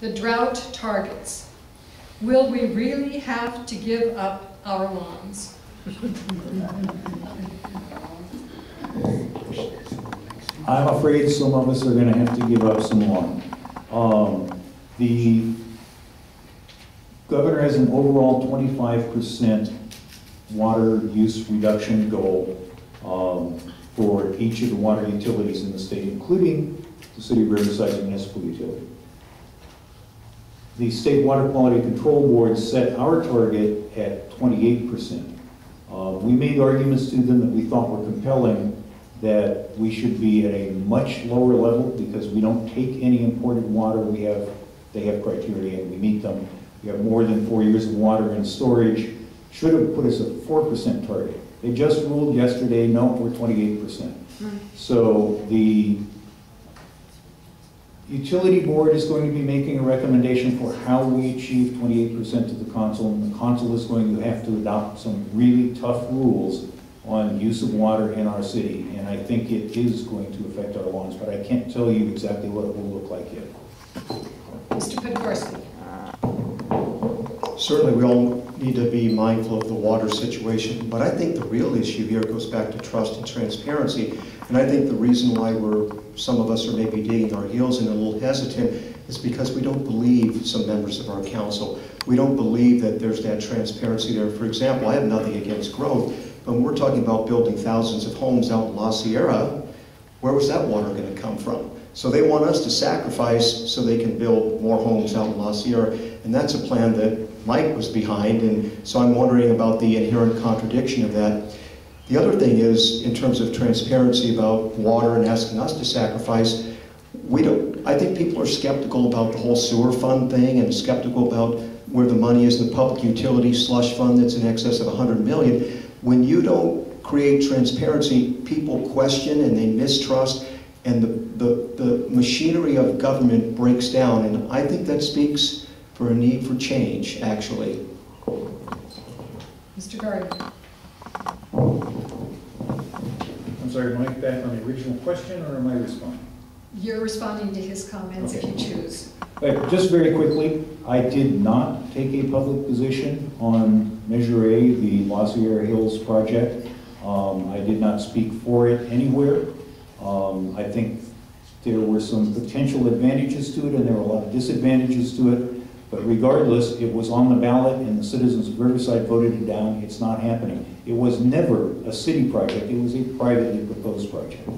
the drought targets. Will we really have to give up our lawns? I'm afraid some of us are gonna have to give up some lawn. Um, the governor has an overall twenty-five percent water use reduction goal, um, for each of the water utilities in the state, including the city of Riverside municipal utility. The State Water Quality Control Board set our target at twenty-eight percent. Uh, we made arguments to them that we thought were compelling, that we should be at a much lower level because we don't take any imported water. We have, they have criteria and we meet them. We have more than four years of water in storage. Should have put us at four percent target. They just ruled yesterday, no, we're twenty-eight percent. So the utility board is going to be making a recommendation for how we achieve twenty-eight percent to the council. And the council is going to have to adopt some really tough rules on use of water in our city, and I think it is going to affect our lawns, but I can't tell you exactly what it will look like yet. Mr. Podgorski? Certainly, we all need to be mindful of the water situation, but I think the real issue here goes back to trust and transparency. And I think the reason why we're, some of us are maybe digging our heels and a little hesitant is because we don't believe some members of our council. We don't believe that there's that transparency there. For example, I have nothing against growth, but when we're talking about building thousands of homes out in La Sierra, where was that water going to come from? So they want us to sacrifice so they can build more homes out in La Sierra, and that's a plan that Mike was behind, and so I'm wondering about the inherent contradiction of that. The other thing is, in terms of transparency about water and asking us to sacrifice, we don't, I think people are skeptical about the whole sewer fund thing and skeptical about where the money is, the public utility slush fund that's in excess of 100 million. When you don't create transparency, people question and they mistrust, and the, the, the machinery of government breaks down. And I think that speaks for a need for change, actually. Mr. Gardner? I'm sorry, Mike, back on the original question, or am I responding? You're responding to his comments if you choose. But just very quickly, I did not take a public position on Measure A, the La Sierra Hills project. Um, I did not speak for it anywhere. Um, I think there were some potential advantages to it, and there were a lot of disadvantages to it. But regardless, it was on the ballot, and the citizens of Riverside voted it down. It's not happening. It was never a city project, it was a privately proposed project.